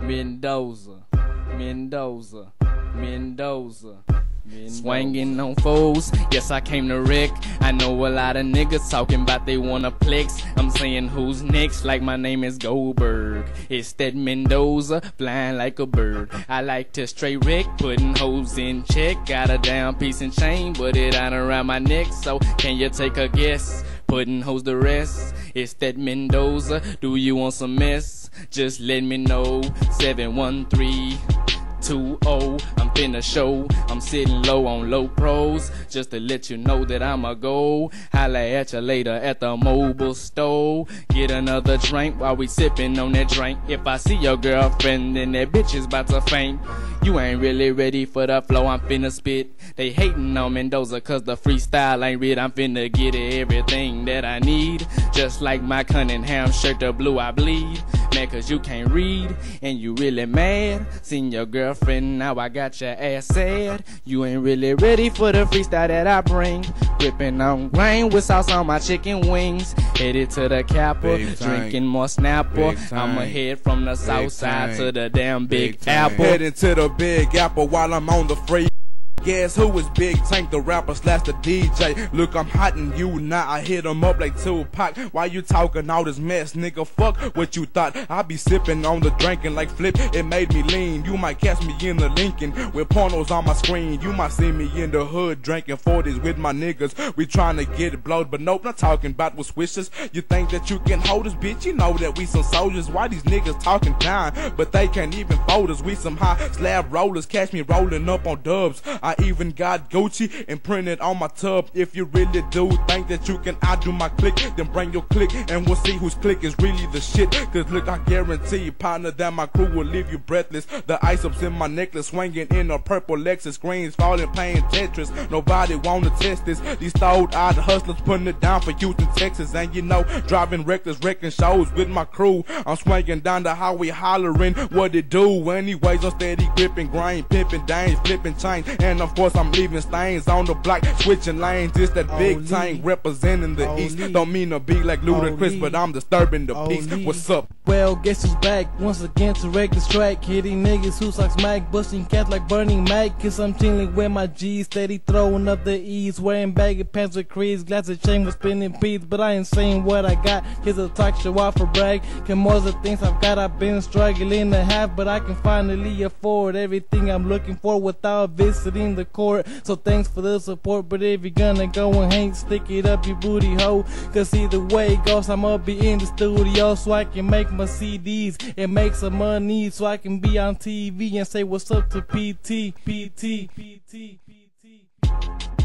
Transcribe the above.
Mendoza, Mendoza, Mendoza. Swanging on foes, yes I came to wreck. I know a lot of niggas talking about they wanna flex. I'm saying who's next, like my name is Goldberg. It's that Mendoza, flying like a bird. I like to straight wreck, putting hoes in check. Got a down piece and chain, but it on around my neck. So can you take a guess? Putting hoes to rest. It's that Mendoza. Do you want some mess? Just let me know. 713 2-0. I'm finna show. I'm sitting low on low pros. Just to let you know that I'm a go. Holla at you later at the mobile store. Get another drink while we sipping on that drink. If I see your girlfriend, then that bitch is about to faint. You ain't really ready for the flow I'm finna spit. They hating on Mendoza cause the freestyle ain't real. I'm finna get everything that I need. Just like my Cunningham shirt, the blue I bleed. Man, cause you can't read and you really mad. Seen your girlfriend, now I got your ass sad. You ain't really ready for the freestyle that I bring. Gripping on grain with sauce on my chicken wings. Headed to the Kappa, drinking more snapper. I'ma head from the south side to the damn Big, big Apple. Heading to the Big Apple while I'm on the free. Guess who is Big Tank, the rapper slash the DJ? Look, I'm hotting you now. I hit him up like Tupac. Why you talking all this mess, nigga? Fuck what you thought. I be sipping on the drinking like flip. It made me lean. You might catch me in the Lincoln with pornos on my screen. You might see me in the hood drinking 40s with my niggas. We trying to get it blowed, but nope, not talking about with switches. You think that you can hold us, bitch? You know that we some soldiers. Why these niggas talking down, but they can't even fold us? We some high slab rollers. Catch me rolling up on dubs. I even got Gucci imprinted on my tub. If you really do think that you can outdo my click, then bring your click and we'll see whose click is really the shit. Cause look, I guarantee, you, partner, that my crew will leave you breathless. The ice ups in my necklace, swinging in a purple Lexus, greens falling, playing Tetris. Nobody wanna test this. These throwed out hustlers putting it down for Houston, Texas. And you know, driving reckless, wrecking shows with my crew. I'm swinging down the highway, hollering what it do. Anyways, I'm steady gripping grain, pimping dames, flipping chains, and of course I'm leaving stains on the block, switching lanes. It's that big tank representing the east. Don't mean to be like Ludacris, but I'm disturbing the peace. What's up? Well, guess who's back once again to wreck this track? Hitting niggas who sucks Mac, busting cats like Bernie Mac. Cause I'm chilling with my G's, steady throwing up the E's. Wearing baggy pants with crease, glass of chain with spinning beats. But I ain't saying what I got, cause I talk show off for brag. Cause most of the things I've got, I've been struggling to have. But I can finally afford everything I'm looking for without visiting the court. So thanks for the support. But if you're gonna go and hang, stick it up your booty hole. Cause either way it goes, I'ma be in the studio so I can make my CDs and make some money so I can be on TV and say what's up to PT, PT, PT, PT.